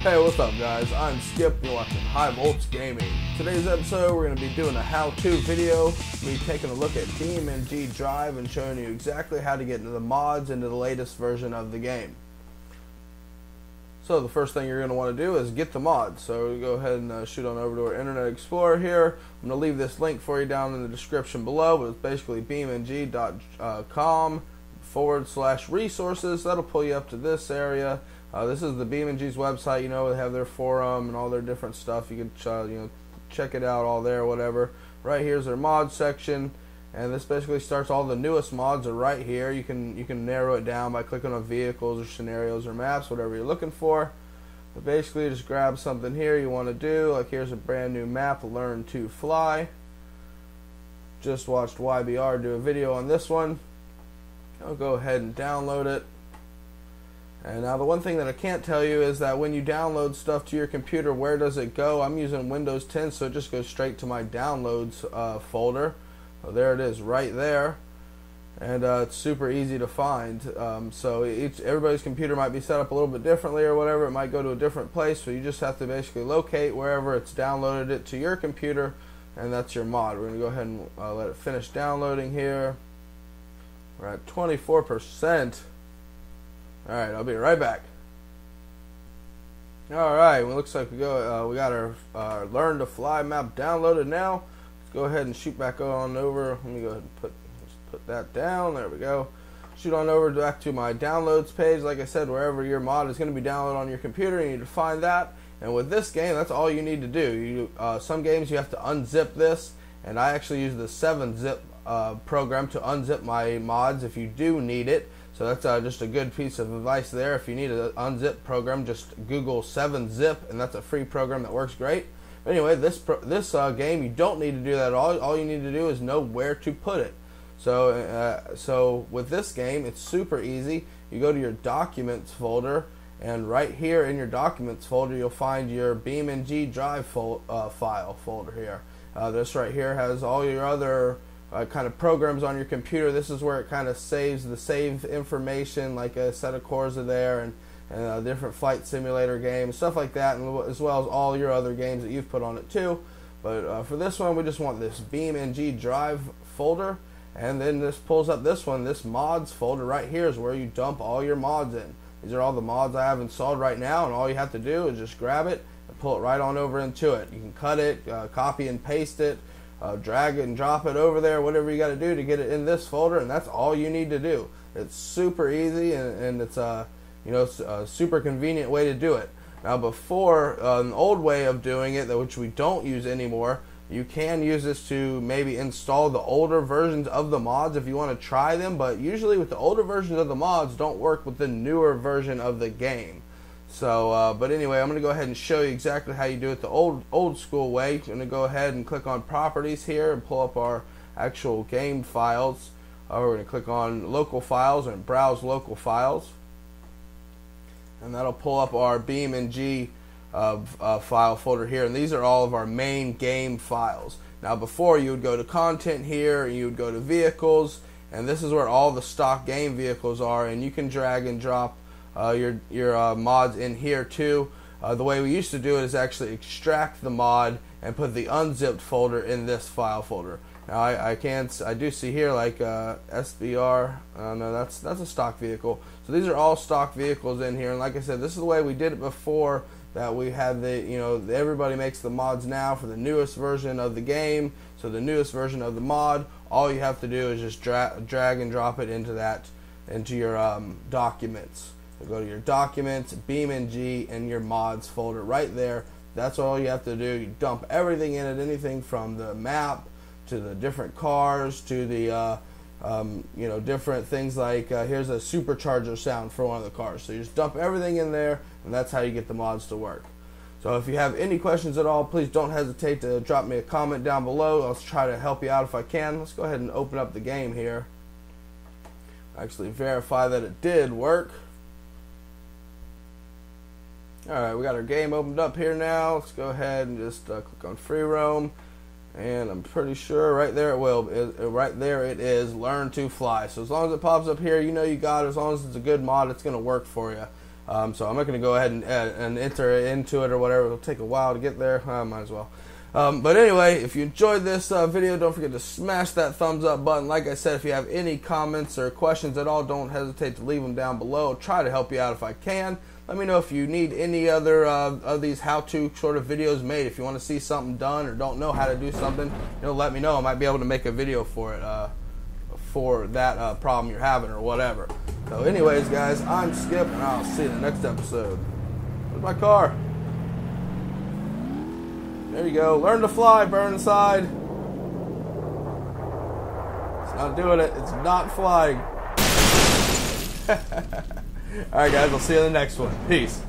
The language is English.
Hey, what's up, guys? I'm Skip. You're watching High Volts Gaming. Today's episode, we're going to be doing a how-to video. Me taking a look at BeamNG Drive and showing you exactly how to get into the mods into the latest version of the game. So the first thing you're going to want to do is get the mods. So go ahead and uh, shoot on over to our Internet Explorer here. I'm going to leave this link for you down in the description below, it's basically beamng.com forward slash resources. That'll pull you up to this area. Uh, this is the BeamNG's website. You know, they have their forum and all their different stuff. You can uh, you know check it out all there, whatever. Right here's their mod section, and this basically starts all the newest mods are right here. You can you can narrow it down by clicking on vehicles or scenarios or maps, whatever you're looking for. But basically, just grab something here you want to do. Like here's a brand new map, Learn to Fly. Just watched YBR do a video on this one. I'll go ahead and download it. And now the one thing that I can't tell you is that when you download stuff to your computer, where does it go? I'm using Windows 10, so it just goes straight to my downloads uh, folder. So there it is, right there. And uh, it's super easy to find. Um, so each everybody's computer might be set up a little bit differently or whatever. It might go to a different place. So you just have to basically locate wherever it's downloaded it to your computer, and that's your mod. We're gonna go ahead and uh, let it finish downloading here. We're at 24%. Alright, I'll be right back. Alright, well, it looks like we go. Uh, we got our uh, Learn to Fly map downloaded now. Let's go ahead and shoot back on over. Let me go ahead and put, put that down. There we go. Shoot on over back to my downloads page. Like I said, wherever your mod is going to be downloaded on your computer, you need to find that. And with this game, that's all you need to do. You, uh, some games you have to unzip this, and I actually use the 7-zip uh, program to unzip my mods if you do need it. So that's uh, just a good piece of advice there. If you need an unzip program, just Google 7-zip, and that's a free program that works great. But anyway, this pro- this uh, game you don't need to do that at all. All you need to do is know where to put it. So uh, so with this game, it's super easy. You go to your Documents folder, and right here in your Documents folder, you'll find your BeamNG Drive uh, file folder here. Uh, this right here has all your other uh, kind of programs on your computer. This is where it kind of saves the save information, like Assetto Corsa are there and, and a different flight simulator games, stuff like that, and as well as all your other games that you've put on it too. But uh, for this one, we just want this BeamNG Drive folder, and then this pulls up this one, this mods folder right here is where you dump all your mods in. These are all the mods I have installed right now, and all you have to do is just grab it and pull it right on over into it. You can cut it, uh, copy and paste it, uh, drag it and drop it over there, whatever you got to do to get it in this folder, and that's all you need to do. It's super easy and, and it's a you know a super convenient way to do it. Now, before uh, an old way of doing it, which we don't use anymore, you can use this to maybe install the older versions of the mods if you want to try them. But usually, with the older versions of the mods, don't work with the newer version of the game. So, uh, but anyway, I'm going to go ahead and show you exactly how you do it the old old school way. I'm going to go ahead and click on properties here and pull up our actual game files. Uh, we're going to click on local files and browse local files. And that'll pull up our BeamNG uh, uh, file folder here. And these are all of our main game files. Now, before you would go to content here, and you would go to vehicles, and this is where all the stock game vehicles are. And you can drag and drop uh, your your uh, mods in here too. Uh, the way we used to do it is actually extract the mod and put the unzipped folder in this file folder. Now I, I can't I do see here like uh, SBR. Uh, no, that's that's a stock vehicle. So these are all stock vehicles in here. And like I said, this is the way we did it before. That we had the you know everybody makes the mods now for the newest version of the game. So the newest version of the mod, all you have to do is just dra- drag and drop it into that into your um, documents. Go to your documents, BeamNG, and your mods folder right there. That's all you have to do. You dump everything in it, anything from the map to the different cars to the uh, um, you know different things like uh, here's a supercharger sound for one of the cars. So you just dump everything in there, and that's how you get the mods to work. So if you have any questions at all, please don't hesitate to drop me a comment down below. I'll try to help you out if I can. Let's go ahead and open up the game here. Actually verify that it did work. Alright, we got our game opened up here now. Let's go ahead and just uh, click on free roam. And I'm pretty sure right there it will. It, right there it is. Learn to fly. So as long as it pops up here, you know you got it. As long as it's a good mod, it's going to work for you. Um, so I'm not going to go ahead and, uh, and enter into it or whatever. It'll take a while to get there. I might as well. Um, but anyway, if you enjoyed this uh, video, don't forget to smash that thumbs up button. Like I said, if you have any comments or questions at all, don't hesitate to leave them down below. I'll try to help you out if I can. Let me know if you need any other uh, of these how-to sort of videos made. If you want to see something done or don't know how to do something, you know, let me know. I might be able to make a video for it, uh, for that uh, problem you're having or whatever. So, anyways, guys, I'm Skip, and I'll see you in the next episode. Where's my car? There you go. Learn to fly, Burnside. It's not doing it. It's not flying. All right, guys. I'll see you in the next one. Peace.